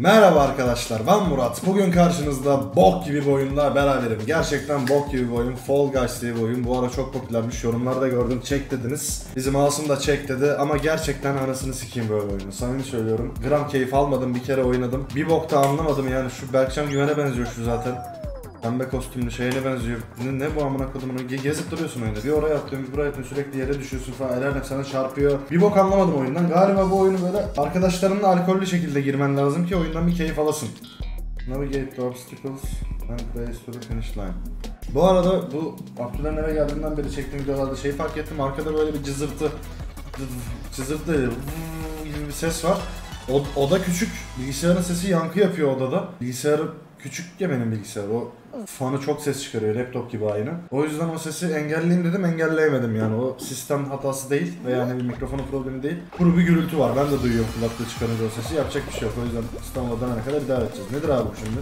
Merhaba arkadaşlar ben Murat. Bugün karşınızda bok gibi bir oyunla beraberim. Gerçekten bok gibi bir oyun. Fall Guys diye bir oyun. Bu ara çok popülermiş. Yorumlarda gördüm. Çek dediniz. Bizim Asım da çek dedi. Ama gerçekten anasını sikeyim böyle oyunu. Samimi söylüyorum. Gram keyif almadım. Bir kere oynadım. Bir bok da anlamadım yani. Şu Berkcan Güven'e benziyor şu zaten. Pembe kostümlü şeyine benziyor. Ne, ne bu amına kodumun? Ge- gezip duruyorsun oyunda. Bir oraya atlıyorsun, bir buraya atlıyorsun, sürekli yere düşüyorsun falan. El alem sana çarpıyor. Bir bok anlamadım oyundan. Galiba bu oyunu böyle arkadaşlarınla alkollü şekilde girmen lazım ki oyundan bir keyif alasın. Navigate the obstacles and race to the finish line. Bu arada bu Abdülhamid eve geldiğinden beri çektiğim videolarda şey fark ettim. Arkada böyle bir cızırtı cızırtı gibi bir ses var. O, oda küçük. Bilgisayarın sesi yankı yapıyor odada. Bilgisayarı küçük ya benim bilgisayar. O fanı çok ses çıkarıyor. Laptop gibi aynı. O yüzden o sesi engelleyeyim dedim. Engelleyemedim yani. O sistem hatası değil. Ve yani bir mikrofonu problemi değil. Kuru bir gürültü var. Ben de duyuyorum kulaklığı çıkarınca o sesi. Yapacak bir şey yok. O yüzden İstanbul'a dönene kadar idare edeceğiz. Nedir abi bu şimdi?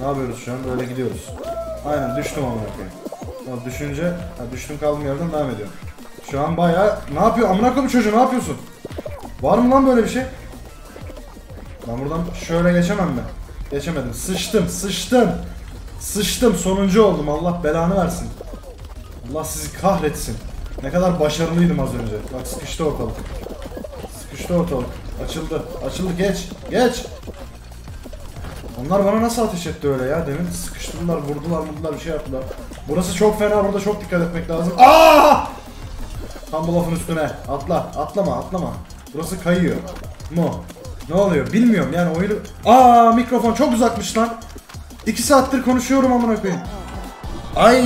Ne yapıyoruz şu an? Böyle gidiyoruz. Aynen düştüm amına koyayım. Düşünce, ha, düştüm kaldığım yerden devam ediyorum. Şu an bayağı... Ne yapıyor? Amına koyayım çocuğu ne yapıyorsun? Var mı lan böyle bir şey? Ben buradan şöyle geçemem mi? Geçemedim. Sıçtım, sıçtım. Sıçtım, sonuncu oldum. Allah belanı versin. Allah sizi kahretsin. Ne kadar başarılıydım az önce. Bak sıkıştı ortalık. Sıkıştı ortalık. Açıldı. Açıldı geç. Geç. Onlar bana nasıl ateş etti öyle ya? Demin sıkıştırdılar, vurdular, vurdular, bir şey yaptılar. Burası çok fena, burada çok dikkat etmek lazım. Aa! Tam bu lafın üstüne. Atla, atlama, atlama. Burası kayıyor. Mu? Ne oluyor? Bilmiyorum yani oyunu... Aa mikrofon çok uzakmış lan. 2 saattir konuşuyorum amına koyayım. Ay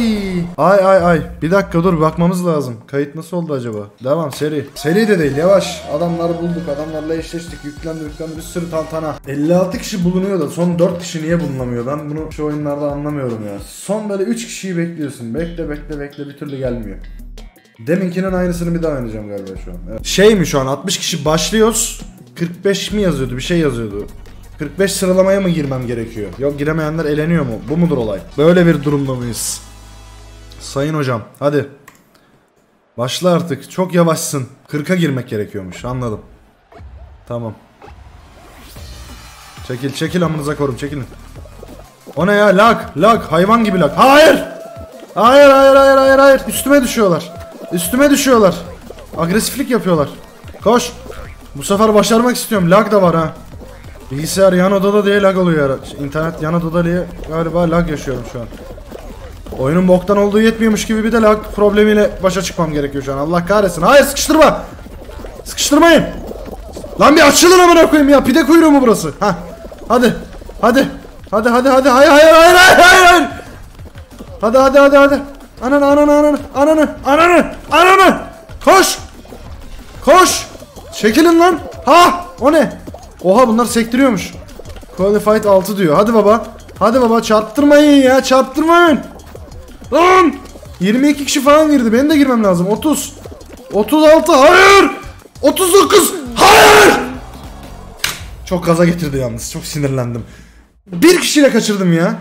ay ay ay bir dakika dur bakmamız lazım. Kayıt nasıl oldu acaba? Devam seri. Seri de değil yavaş. Adamları bulduk adamlarla eşleştik yüklendi yüklendi bir sürü tantana. 56 kişi bulunuyor da son 4 kişi niye bulunamıyor? Ben bunu şu oyunlarda anlamıyorum ya. Son böyle 3 kişiyi bekliyorsun. Bekle bekle bekle bir türlü gelmiyor. Deminkinin aynısını bir daha oynayacağım galiba şu an. Evet. Şey mi şu an 60 kişi başlıyoruz. 45 mi yazıyordu bir şey yazıyordu. 45 sıralamaya mı girmem gerekiyor? Yok giremeyenler eleniyor mu? Bu mudur olay? Böyle bir durumda mıyız? Sayın hocam hadi. Başla artık. Çok yavaşsın. 40'a girmek gerekiyormuş. Anladım. Tamam. Çekil çekil amınıza korum çekilin. O ne ya? Lag lag hayvan gibi lag. Hayır! Hayır hayır hayır hayır hayır. Üstüme düşüyorlar. Üstüme düşüyorlar. Agresiflik yapıyorlar. Koş. Bu sefer başarmak istiyorum. Lag da var ha. Bilgisayar yan odada diye lag oluyor. İnternet yan odada diye galiba lag yaşıyorum şu an. Oyunun boktan olduğu yetmiyormuş gibi bir de lag problemiyle başa çıkmam gerekiyor şu an. Allah kahretsin. Hayır sıkıştırma. Sıkıştırmayın. Lan bir açılın amına koyayım ya. Pide kuyruğu mu burası? Ha. Hadi. Hadi. Hadi hadi hadi. Hayır hayır hayır hayır hayır. hayır. Hadi hadi hadi hadi. Ananı ananı ananı ananı ananı ananı. Koş. Koş. Çekilin lan. Ha o ne? Oha bunlar sektiriyormuş. Qualified 6 diyor. Hadi baba. Hadi baba çarptırmayın ya çarptırmayın. Lan. 22 kişi falan girdi. Benim de girmem lazım. 30. 36. Hayır. 39. Hayır. Çok gaza getirdi yalnız. Çok sinirlendim. Bir kişiyle kaçırdım ya.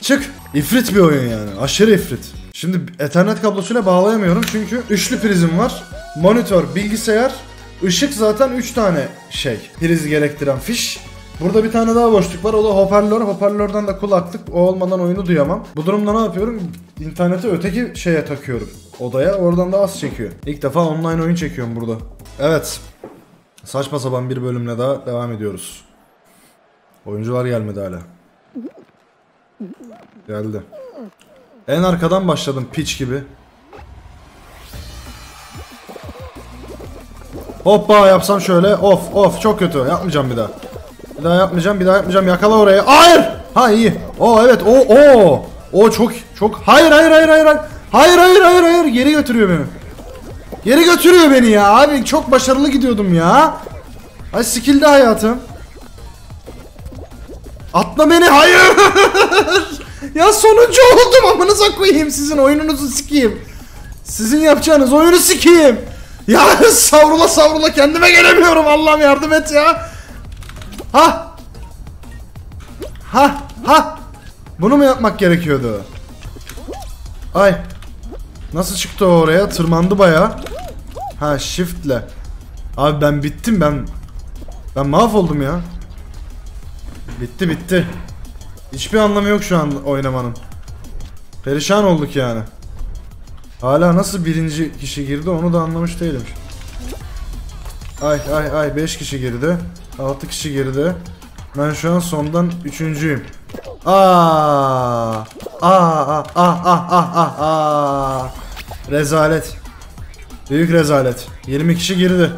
Çık. İfrit bir oyun yani. Aşırı ifrit. Şimdi ethernet kablosuyla bağlayamıyorum çünkü üçlü prizim var. Monitör, bilgisayar, ışık zaten 3 tane şey. Priz gerektiren fiş. Burada bir tane daha boşluk var. O da hoparlör. Hoparlörden de kulaklık. O olmadan oyunu duyamam. Bu durumda ne yapıyorum? İnterneti öteki şeye takıyorum. Odaya. Oradan da az çekiyor. İlk defa online oyun çekiyorum burada. Evet. Saçma sapan bir bölümle daha devam ediyoruz. Oyuncular gelmedi hala. Geldi. En arkadan başladım piç gibi. Hoppa yapsam şöyle. Of of çok kötü. Yapmayacağım bir daha. Bir daha yapmayacağım. Bir daha yapmayacağım. Yakala orayı. Hayır. Ha iyi. O evet. O o. O çok çok. Hayır hayır hayır hayır. Hayır hayır hayır hayır. Geri götürüyor beni. Geri götürüyor beni ya. Abi çok başarılı gidiyordum ya. Ay skill'de hayatım. Atla beni. Hayır. ya sonuncu oldum amınıza koyayım sizin oyununuzu sikeyim. Sizin yapacağınız oyunu sikeyim. Ya savrula savrula kendime gelemiyorum Allah'ım yardım et ya. Ha. Ha ha. Bunu mu yapmak gerekiyordu? Ay. Nasıl çıktı oraya? Tırmandı baya. Ha shiftle. Abi ben bittim ben. Ben mahvoldum ya. Bitti bitti. Hiçbir anlamı yok şu an oynamanın. Perişan olduk yani. Hala nasıl birinci kişi girdi onu da anlamış değilim. Ay ay ay 5 kişi girdi. 6 kişi girdi. Ben şu an sondan üçüncüyüm. Aa aa aa aa aa aa. Rezalet. Büyük rezalet. 20 kişi girdi.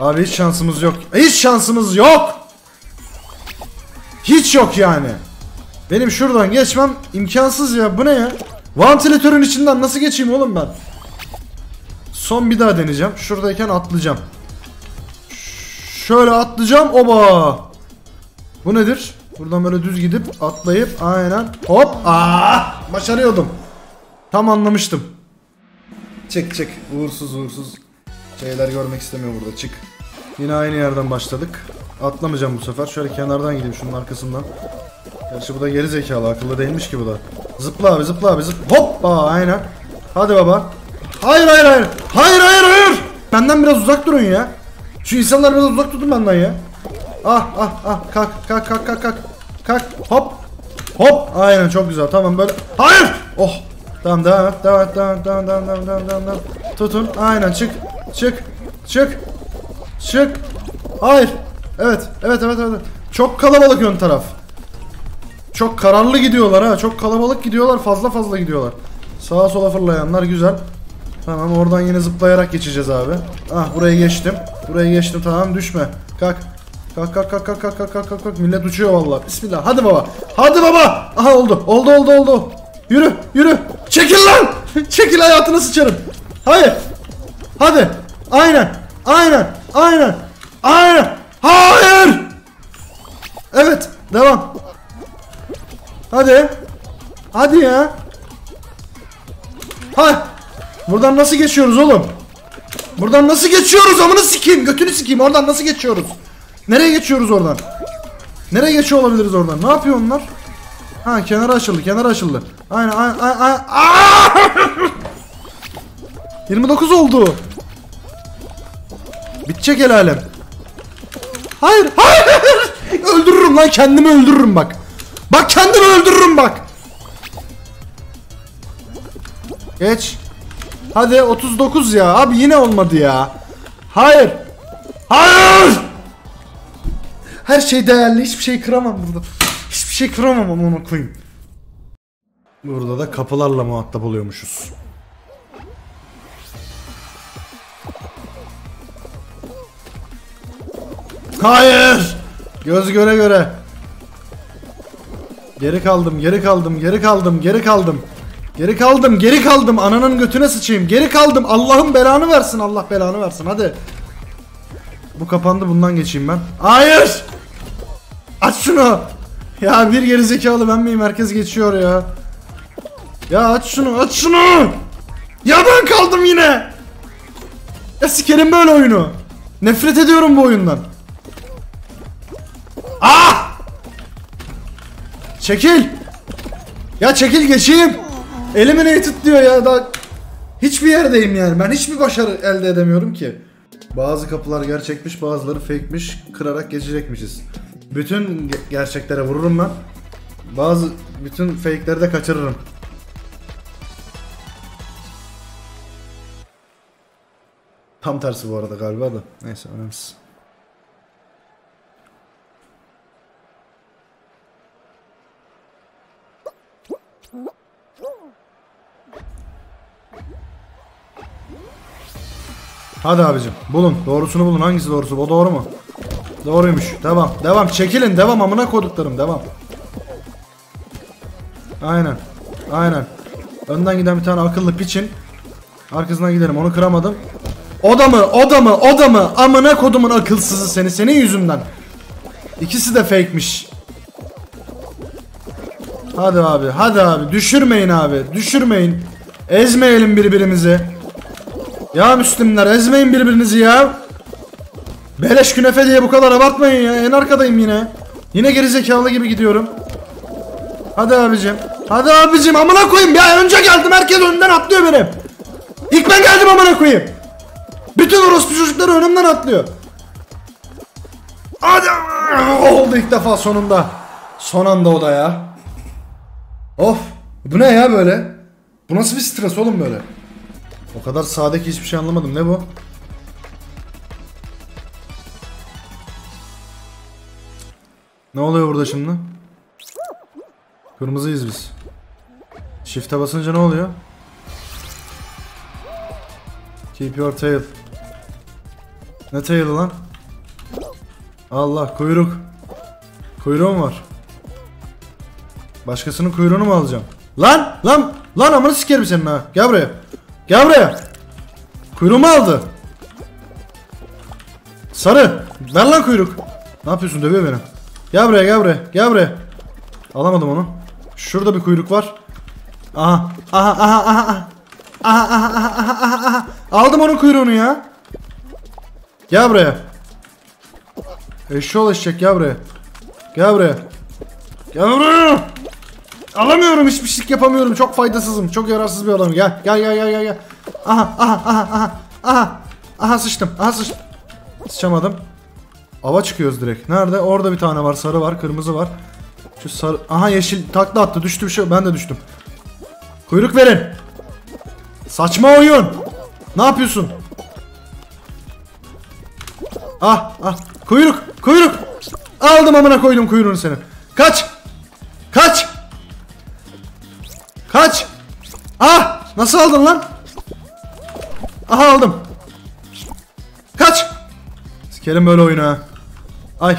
Abi hiç şansımız yok. Hiç şansımız yok. Hiç yok yani. Benim şuradan geçmem imkansız ya. Bu ne ya? Vantilatörün içinden nasıl geçeyim oğlum ben? Son bir daha deneyeceğim. Şuradayken atlayacağım. Şöyle atlayacağım. Oba. Bu nedir? Buradan böyle düz gidip atlayıp aynen hop. Aa! Başarıyordum. Tam anlamıştım. Çık çık. Uğursuz uğursuz şeyler görmek istemiyorum burada. Çık. Yine aynı yerden başladık. Atlamayacağım bu sefer. Şöyle kenardan gideyim şunun arkasından. Gerçi bu da geri zekalı. Akıllı değilmiş ki bu da. Zıpla abi zıpla abi zıpla. Hoppa aynen. Hadi baba. Hayır hayır hayır. Hayır hayır hayır. Benden biraz uzak durun ya. Şu insanlar biraz uzak tutun benden ya. Ah ah ah kalk kalk kalk kalk kalk. Kalk hop. Hop aynen çok güzel tamam böyle. Hayır. Oh. Tamam devam et devam et devam et devam devam devam devam devam devam. Tutun aynen çık çık çık çık. Hayır. Evet evet evet evet. Çok kalabalık ön taraf. Çok kararlı gidiyorlar ha. Çok kalabalık gidiyorlar. Fazla fazla gidiyorlar. Sağa sola fırlayanlar güzel. Tamam oradan yine zıplayarak geçeceğiz abi. Ah buraya geçtim. Buraya geçtim tamam düşme. Kalk. Kalk kalk kalk kalk kalk kalk kalk kalk. Millet uçuyor vallahi. Bismillah. Hadi baba. Hadi baba. Aha oldu. Oldu oldu oldu. Yürü yürü. Çekil lan. Çekil hayatını sıçarım. Hayır. Hadi. Aynen. Aynen. Aynen. Aynen. Hayır. Evet. Devam. Hadi. Hadi ya. Ha. Buradan nasıl geçiyoruz oğlum? Buradan nasıl geçiyoruz amını sikeyim götünü sikeyim oradan nasıl geçiyoruz? Nereye geçiyoruz oradan? Nereye geçiyor olabiliriz oradan? Ne yapıyor onlar? Ha kenar açıldı kenar açıldı. Aynen aynen aynen. aynen. 29 oldu. Bitecek el. Hayır hayır. öldürürüm lan kendimi öldürürüm bak. Bak kendimi öldürürüm bak. Geç. Hadi 39 ya. Abi yine olmadı ya. Hayır. Hayır. Her şey değerli. Hiçbir şey kıramam burada. Hiçbir şey kıramam ama onu koyayım. Burada da kapılarla muhatap oluyormuşuz. Hayır. Göz göre göre. Geri kaldım, geri kaldım, geri kaldım, geri kaldım. Geri kaldım, geri kaldım. Ananın götüne sıçayım. Geri kaldım. Allah'ın belanı versin. Allah belanı versin. Hadi. Bu kapandı. Bundan geçeyim ben. Hayır. Aç şunu. Ya bir geri zekalı ben miyim? Herkes geçiyor ya. Ya aç şunu, aç şunu. Ya ben kaldım yine. Ya sikerim böyle oyunu. Nefret ediyorum bu oyundan. Çekil. Ya çekil geçeyim. Eliminated diyor ya da hiçbir yerdeyim yani. Ben hiçbir başarı elde edemiyorum ki. Bazı kapılar gerçekmiş, bazıları fake'miş. Kırarak geçecekmişiz. Bütün ge- gerçeklere vururum ben. Bazı bütün fake'leri de kaçırırım. Tam tersi bu arada galiba da. Neyse önemsiz. Hadi abicim bulun. Doğrusunu bulun. Hangisi doğrusu? O doğru mu? Doğruymuş. Devam. Devam. Çekilin. Devam amına koduklarım. Devam. Aynen. Aynen. Önden giden bir tane akıllı piçin. Arkasından gidelim. Onu kıramadım. O da mı? O da mı? O da mı? Amına kodumun akılsızı seni. Senin yüzünden. İkisi de fake'miş. Hadi abi. Hadi abi. Düşürmeyin abi. Düşürmeyin. Ezmeyelim birbirimizi. Ya Müslümler ezmeyin birbirinizi ya. Beleş künefe diye bu kadar abartmayın ya. En arkadayım yine. Yine gerizekalı gibi gidiyorum. Hadi abicim. Hadi abicim amına koyayım ya önce geldim herkes önden atlıyor benim. İlk ben geldim amına koyayım. Bütün orospu çocukları önümden atlıyor. Hadi. Oldu ilk defa sonunda. Son anda o da ya. Of. Bu ne ya böyle? Bu nasıl bir stres oğlum böyle? O kadar sade ki hiçbir şey anlamadım. Ne bu? Ne oluyor burada şimdi? Kırmızıyız biz. Shift'e basınca ne oluyor? Keep your tail. Ne tail'i lan? Allah kuyruk. Kuyruğum var. Başkasının kuyruğunu mu alacağım? Lan! Lan! Lan amını sikerim senin ha. Gel buraya. Gel buraya. Kuyruğumu aldı. Sarı. Ver lan kuyruk. Ne yapıyorsun? Dövüyor beni. Gel buraya gel buraya. Gel buraya. Alamadım onu. Şurada bir kuyruk var. Aha. Aha aha aha. aha. Aha aha aha aha aha aha. Aldım onun kuyruğunu ya. Gel buraya. Eşşoğlu eşek gel buraya. Gel buraya. Gel buraya. Alamıyorum hiçbir şey yapamıyorum. Çok faydasızım. Çok yararsız bir adamım. Gel gel gel gel gel. Aha aha aha aha. Aha. Aha sıçtım. Aha sıçtım. Sıçamadım. Ava çıkıyoruz direkt. Nerede? Orada bir tane var. Sarı var. Kırmızı var. Şu sarı. Aha yeşil takla attı. Düştü bir şey. Ben de düştüm. Kuyruk verin. Saçma oyun. Ne yapıyorsun? Ah ah. Kuyruk. Kuyruk. Aldım amına koydum kuyruğunu senin. Kaç. Kaç. Kaç. Ah. Nasıl aldın lan? Aha aldım. Kaç. Sikerim böyle oyunu ha. Ay.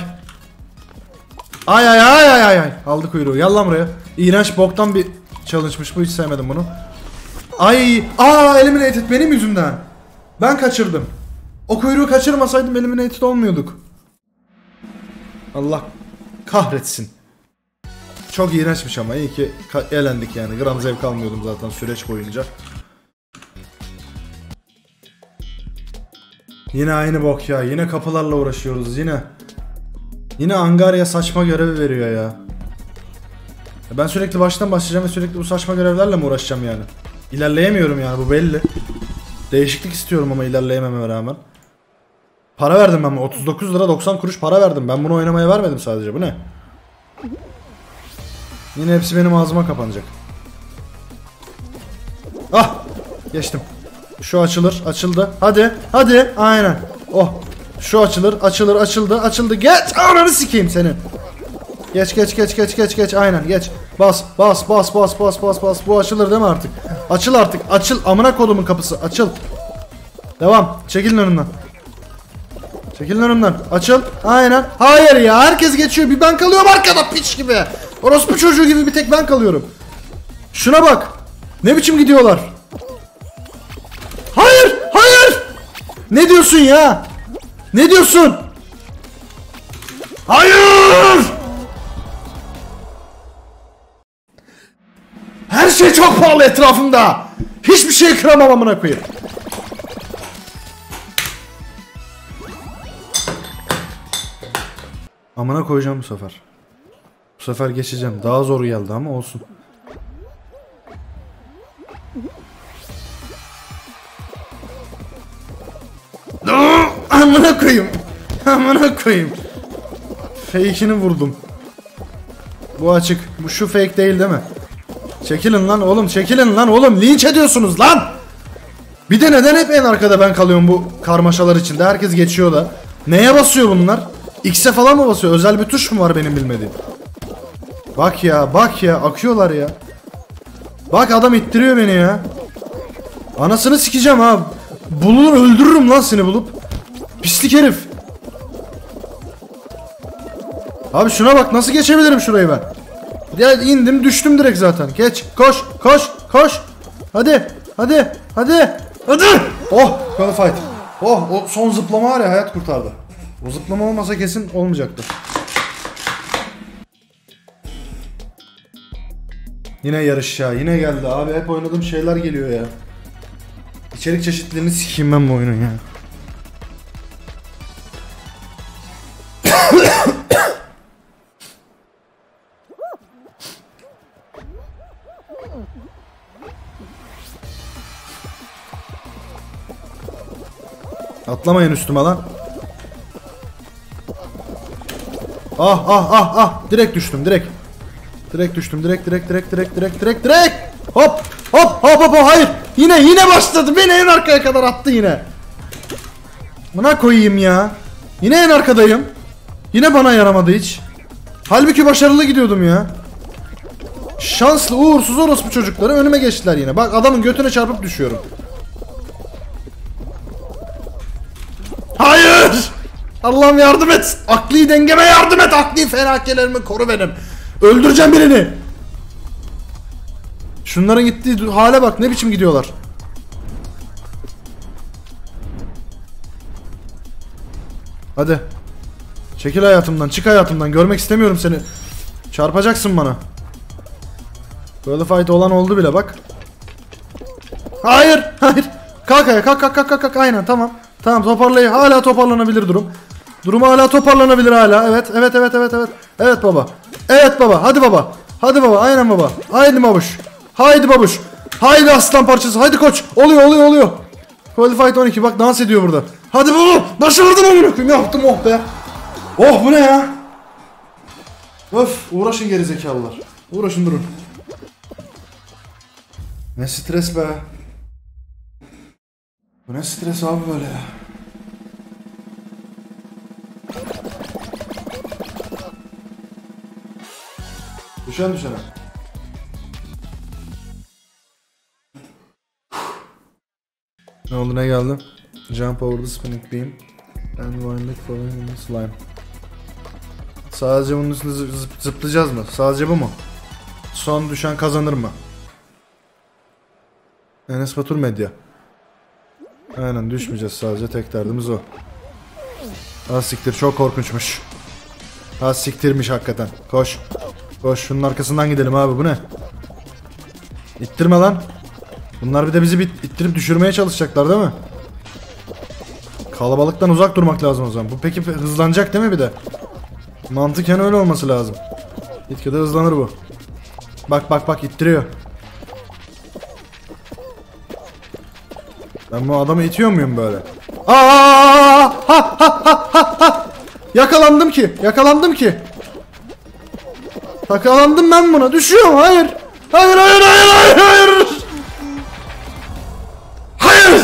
Ay ay ay ay ay ay. Aldı kuyruğu. Gel lan buraya. İğrenç boktan bir challenge'mış bu. Hiç sevmedim bunu. Ay. Aa eliminated benim yüzümden. Ben kaçırdım. O kuyruğu kaçırmasaydım eliminated olmuyorduk. Allah kahretsin. Çok iğrençmiş ama iyi ki elendik yani. Gram zevk almıyordum zaten süreç boyunca. Yine aynı bok ya. Yine kapılarla uğraşıyoruz yine. Yine Angarya saçma görevi veriyor ya. Ben sürekli baştan başlayacağım ve sürekli bu saçma görevlerle mi uğraşacağım yani? İlerleyemiyorum yani bu belli. Değişiklik istiyorum ama ilerleyememe rağmen. Para verdim ben 39 lira 90 kuruş para verdim. Ben bunu oynamaya vermedim sadece. Bu ne? Yine hepsi benim ağzıma kapanacak. Ah! Geçtim. Şu açılır, açıldı. Hadi, hadi. Aynen. Oh. Şu açılır, açılır, açıldı, açıldı. Geç! Ananı sikeyim senin. Geç, geç, geç, geç, geç, geç. Aynen, geç. Bas, bas, bas, bas, bas, bas, bas. Bu açılır değil mi artık? Açıl artık. Açıl. Amına kodumun kapısı. Açıl. Devam. Çekilin önümden. Çekilin önümden. Açıl. Aynen. Hayır ya. Herkes geçiyor. Bir ben kalıyorum arkada piç gibi. Orospu çocuğu gibi bir tek ben kalıyorum. Şuna bak. Ne biçim gidiyorlar. Hayır. Hayır. Ne diyorsun ya? Ne diyorsun? Hayır. Her şey çok pahalı etrafımda. Hiçbir şey kıramam amına koyayım. Amına koyacağım bu sefer. Bu sefer geçeceğim. Daha zor geldi ama olsun. Amına koyayım. Amına koyayım. Fake'ini vurdum. Bu açık. Bu şu fake değil değil mi? Çekilin lan oğlum çekilin lan oğlum linç ediyorsunuz lan. Bir de neden hep en arkada ben kalıyorum bu karmaşalar içinde? Herkes geçiyor da. Neye basıyor bunlar? X'e falan mı basıyor? Özel bir tuş mu var benim bilmediğim? Bak ya bak ya akıyorlar ya. Bak adam ittiriyor beni ya. Anasını sikeceğim ha. Bulur öldürürüm lan seni bulup. Pislik herif. Abi şuna bak nasıl geçebilirim şurayı ben? Ya indim düştüm direkt zaten. Geç koş koş koş. Hadi hadi hadi hadi. Oh qualified. Oh o son zıplama var ya hayat kurtardı. O zıplama olmasa kesin olmayacaktı. Yine yarış ya yine geldi abi hep oynadığım şeyler geliyor ya. İçerik çeşitliliğini sikeyim ben bu oyunun ya. Atlamayın üstüme lan. Ah ah ah ah. Direkt düştüm direkt. Direkt düştüm direkt direkt direkt direkt direkt direkt direkt. Hop hop hop hop hayır. Yine yine başladı. Beni en arkaya kadar attı yine. Buna koyayım ya. Yine en arkadayım. Yine bana yaramadı hiç. Halbuki başarılı gidiyordum ya. Şanslı uğursuz orospu çocukları önüme geçtiler yine. Bak adamın götüne çarpıp düşüyorum. Allah'ım yardım et. Akli dengeme yardım et. Akli felakelerimi koru benim. Öldüreceğim birini. Şunların gittiği hale bak ne biçim gidiyorlar. Hadi. Çekil hayatımdan, çık hayatımdan. Görmek istemiyorum seni. Çarpacaksın bana. Böyle fight olan oldu bile bak. Hayır, hayır. Kalk ayağa, kalk kalk kalk kalk. Aynen tamam. Tamam toparlay. Hala toparlanabilir durum. Durum hala toparlanabilir hala. Evet, evet, evet, evet, evet. Evet baba. Evet baba. Hadi baba. Hadi baba. Aynen baba. Haydi babuş. Haydi babuş. Haydi aslan parçası. Haydi koç. Oluyor, oluyor, oluyor. Qualified 12 bak dans ediyor burada. Hadi baba. Başardım amına koyayım. Yaptım oh be. Oh bu ne ya? Öf uğraşın gerizekalılar. Uğraşın durun. Ne stres be. Bu ne stres abi böyle ya. Düşen düşene. Ne oldu ne geldi? Jump over the spinning beam and wind it following the slime. Sadece bunun üstünde zıp- zıp- zıplayacağız mı? Sadece bu mu? Son düşen kazanır mı? Enes Batur Medya. Aynen düşmeyeceğiz sadece tek derdimiz o. Ha siktir çok korkunçmuş. Ha siktirmiş hakikaten. Koş. Koş şunun arkasından gidelim abi bu ne? İttirme lan. Bunlar bir de bizi bit- ittirip düşürmeye çalışacaklar değil mi? Kalabalıktan uzak durmak lazım o zaman. Bu peki hızlanacak değil mi bir de? Mantıken öyle olması lazım. Gitgide hızlanır bu. Bak bak bak ittiriyor. Ben bu adamı itiyor muyum böyle? Aa! Ha, ha, ha, ha, ha. Yakalandım ki. Yakalandım ki. Yakalandım ben buna. Düşüyorum. Hayır. Hayır hayır hayır hayır hayır. Hayır.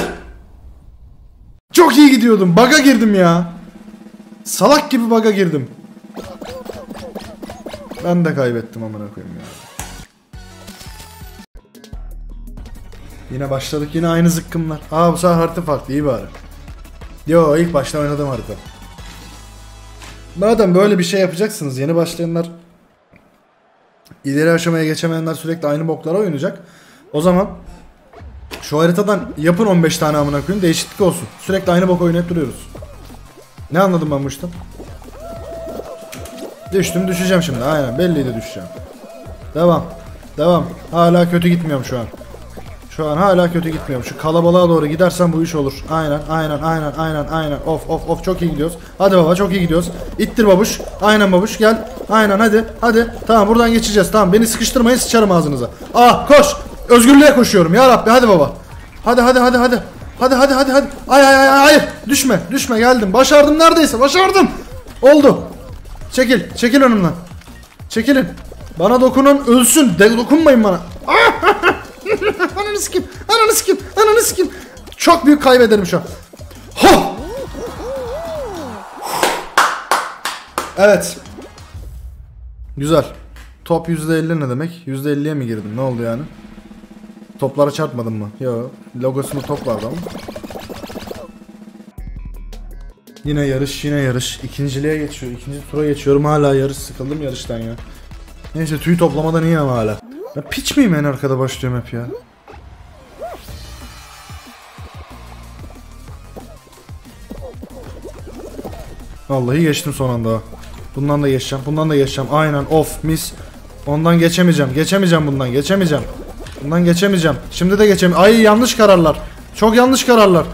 Çok iyi gidiyordum. Baga girdim ya. Salak gibi baga girdim. Ben de kaybettim amına koyayım ya. Yine başladık yine aynı zıkkımlar. Aa bu sefer harita farklı iyi bari. Yo ilk başta oynadığım harita. Madem böyle bir şey yapacaksınız yeni başlayanlar ileri aşamaya geçemeyenler sürekli aynı boklara oynayacak. O zaman şu haritadan yapın 15 tane amına koyayım değişiklik olsun. Sürekli aynı bok oynayıp duruyoruz. Ne anladım ben bu işten? Düştüm düşeceğim şimdi aynen belliydi düşeceğim. Devam. Devam. Hala kötü gitmiyorum şu an. Şu an hala kötü gitmiyorum. Şu kalabalığa doğru gidersen bu iş olur. Aynen aynen aynen aynen aynen. Of of of çok iyi gidiyoruz. Hadi baba çok iyi gidiyoruz. İttir babuş. Aynen babuş gel. Aynen hadi hadi. Tamam buradan geçeceğiz. Tamam beni sıkıştırmayın sıçarım ağzınıza. Ah koş. Özgürlüğe koşuyorum ya Rabbi hadi baba. Hadi hadi hadi hadi. Hadi hadi hadi hadi. Ay ay ay ay. Düşme düşme geldim. Başardım neredeyse başardım. Oldu. Çekil çekil önümden. Çekilin. Bana dokunun ölsün. De dokunmayın bana. Ananı sikeyim. Ananı sikeyim. Ananı sikeyim. Çok büyük kaybederim şu an. Ho! Evet. Güzel. Top %50 ne demek? %50'ye mi girdim? Ne oldu yani? Toplara çarpmadın mı? Yo. Logosunda top. Yine yarış, yine yarış. İkinciliğe geçiyor. İkinci tura geçiyorum. Hala yarış. Sıkıldım yarıştan ya. Neyse tüy toplamadan iyi ama hala. Ya piç miyim en arkada başlıyorum hep ya? Vallahi geçtim son anda. Bundan da geçeceğim. Bundan da geçeceğim. Aynen of mis. Ondan geçemeyeceğim. Geçemeyeceğim bundan. Geçemeyeceğim. Bundan geçemeyeceğim. Şimdi de geçemeyeceğim. Ay yanlış kararlar. Çok yanlış kararlar.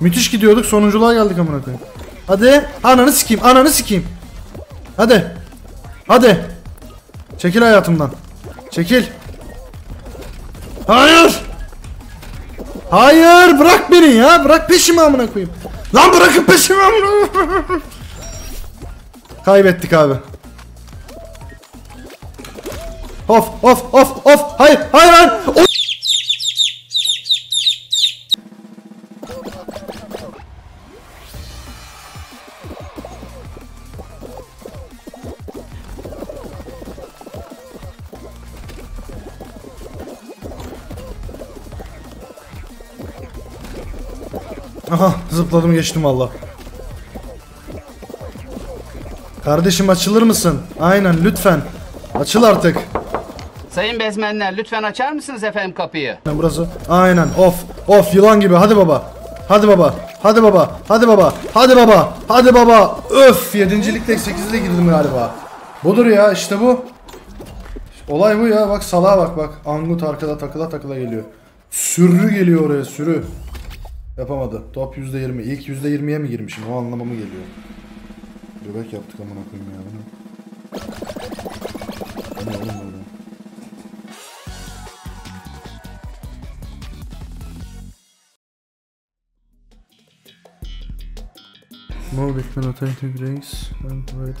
Müthiş gidiyorduk. Sonunculuğa geldik amına koyayım. Hadi. Ananı sikeyim. Ananı sikeyim. Hadi. Hadi. Çekil hayatımdan. Çekil. Hayır. Hayır bırak beni ya. Bırak peşimi amına koyayım. Lan bırakın peşimi amına. Kaybettik abi. Of of of of. Hayır hayır hayır. O Aha zıpladım geçtim valla. Kardeşim açılır mısın? Aynen lütfen. Açıl artık. Sayın bezmenler lütfen açar mısınız efendim kapıyı? Burası? Aynen of of yılan gibi hadi baba. Hadi baba. Hadi baba. Hadi baba. Hadi baba. Hadi baba. Öf yedincilikte 8'de girdim galiba. Budur ya işte bu. Olay bu ya bak salağa bak bak. Angut arkada takıla takıla geliyor. Sürü geliyor oraya sürü. Yapamadı. Top %20. İlk %20'ye mi girmişim? O anlama mı geliyor? Göbek yaptık amına koyayım ya bunu. Bu ne oğlum böyle? Move with rotating grace and for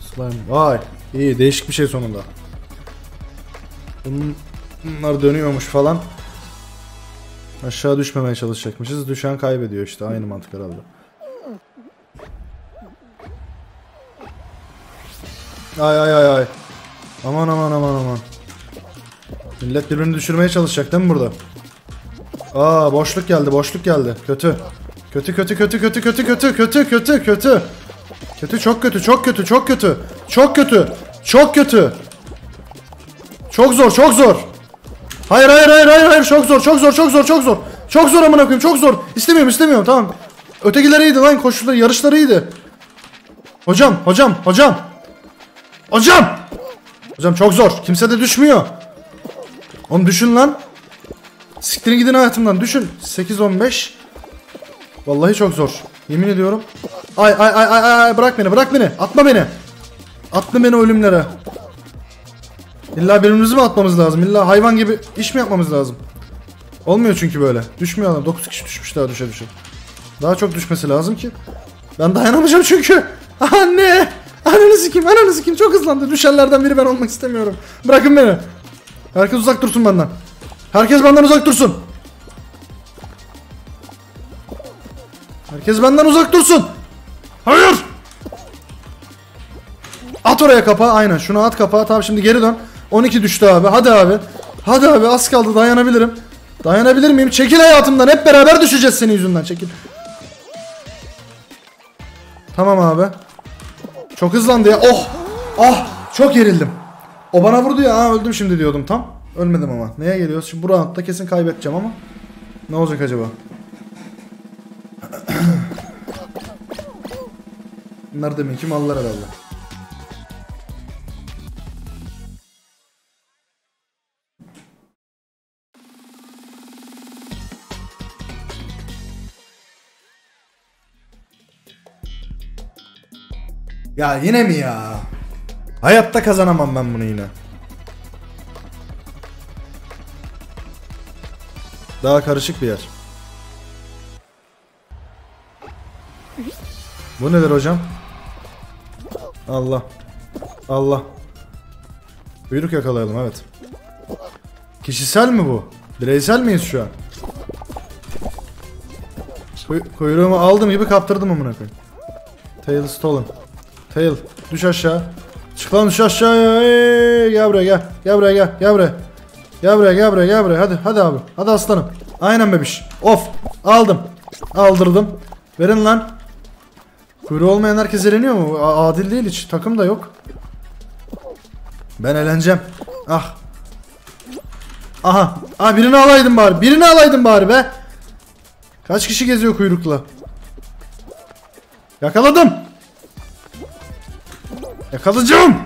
slime. Vay iyi değişik bir şey sonunda. Bunlar dönüyormuş falan. Aşağı düşmemeye çalışacakmışız. Düşen kaybediyor işte aynı mantık herhalde. Ay ay ay ay. Aman aman aman aman. Millet birbirini düşürmeye çalışacak değil mi burada? Aa boşluk geldi boşluk geldi. Kötü. Kötü kötü kötü kötü kötü kötü kötü kötü kötü. Kötü çok kötü çok kötü çok kötü. Çok kötü. Çok kötü. Çok zor çok zor. Hayır hayır hayır hayır hayır çok zor çok zor çok zor çok zor. Çok zor amına koyayım çok zor. İstemiyorum istemiyorum tamam. Ötekileri iyiydi lan koşuları yarışları iyiydi. Hocam hocam hocam. Hocam. Hocam çok zor. Kimse de düşmüyor. Oğlum düşün lan. Siktirin gidin hayatımdan düşün. 8-15. Vallahi çok zor. Yemin ediyorum. Ay ay ay ay ay bırak beni bırak beni. Atma beni. Atma beni ölümlere. İlla birbirimizi mi atmamız lazım? İlla hayvan gibi iş mi yapmamız lazım? Olmuyor çünkü böyle. Düşmüyor adam. 9 kişi düşmüş daha düşe düşe. Daha çok düşmesi lazım ki. Ben dayanamayacağım çünkü. Anne. Ananı sikeyim ananı sikeyim çok hızlandı. Düşenlerden biri ben olmak istemiyorum. Bırakın beni. Herkes uzak dursun benden. Herkes benden uzak dursun. Herkes benden uzak dursun. Hayır. At oraya kapağı aynen şunu at kapağı tamam şimdi geri dön 12 düştü abi hadi abi Hadi abi az kaldı dayanabilirim Dayanabilir miyim çekil hayatımdan hep beraber düşeceğiz senin yüzünden çekil Tamam abi Çok hızlandı ya. Oh! Ah! Çok gerildim. O bana vurdu ya. Ha, öldüm şimdi diyordum tam. Ölmedim ama. Neye geliyoruz? Şimdi bu roundda kesin kaybedeceğim ama. Ne olacak acaba? Bunlar deminki mallar herhalde Ya yine mi ya? Hayatta kazanamam ben bunu yine. Daha karışık bir yer. Bu nedir hocam? Allah. Allah. Kuyruk yakalayalım evet. Kişisel mi bu? Bireysel miyiz şu an? Kuy- kuyruğumu aldım gibi kaptırdım amına koyayım. Tail stolen. Tail düş aşağı. Çık lan düş aşağıya. Hey, gel buraya gel. Gel buraya gel. Gel buraya. Gel buraya gel buraya gel buraya. Hadi hadi abi. Hadi aslanım. Aynen bebiş. Of. Aldım. Aldırdım. Verin lan. Kuyruğu olmayan herkes eleniyor mu? A- adil değil hiç. Takım da yok. Ben eleneceğim. Ah. Aha. Ah birini alaydım bari. Birini alaydım bari be. Kaç kişi geziyor kuyrukla? Yakaladım. Yakalayacağım.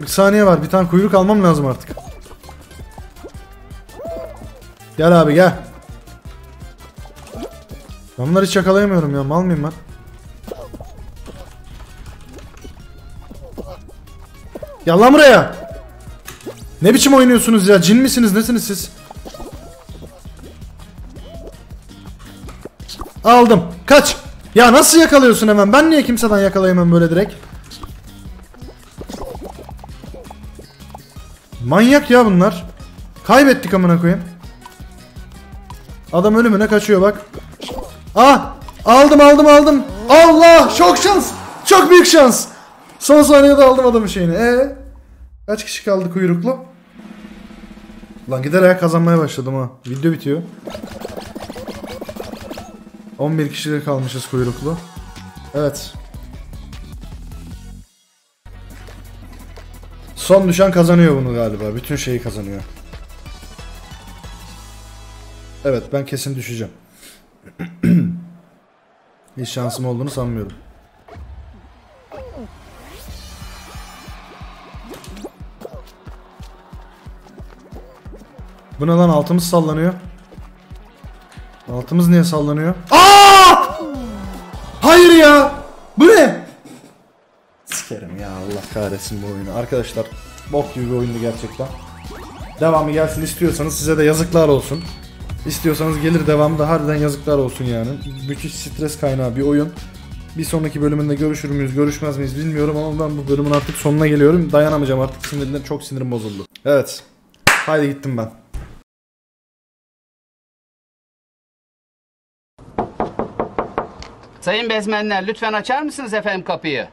Bir saniye var. Bir tane kuyruk almam lazım artık. Gel abi gel. Ben bunları hiç yakalayamıyorum ya. Mal mıyım ben? Gel lan buraya. Ne biçim oynuyorsunuz ya? Cin misiniz? Nesiniz siz? Aldım. Kaç. Ya nasıl yakalıyorsun hemen? Ben niye kimseden yakalayamam böyle direkt? Manyak ya bunlar. Kaybettik amına koyayım. Adam ölümüne kaçıyor bak. Ah! Aldım aldım aldım. Allah! Çok şans. Çok büyük şans. Son saniyede aldım adamın şeyini. E Kaç kişi kaldı kuyruklu? Lan giderek kazanmaya başladım ha. Video bitiyor. 11 kişilik kalmışız kuyruklu. Evet. Son düşen kazanıyor bunu galiba. Bütün şeyi kazanıyor. Evet ben kesin düşeceğim. Hiç şansım olduğunu sanmıyorum. Bu ne lan altımız sallanıyor. Altımız niye sallanıyor? Aa! Hayır ya! Bu ne? Sikerim ya Allah kahretsin bu oyunu. Arkadaşlar bok gibi bir oyundu gerçekten. Devamı gelsin istiyorsanız size de yazıklar olsun. İstiyorsanız gelir devamı da harbiden yazıklar olsun yani. Müthiş stres kaynağı bir oyun. Bir sonraki bölümünde görüşür müyüz, görüşmez miyiz bilmiyorum ama ben bu bölümün artık sonuna geliyorum. Dayanamayacağım artık sinirden çok sinirim bozuldu. Evet. Haydi gittim ben. Sayın bezmenler lütfen açar mısınız efendim kapıyı?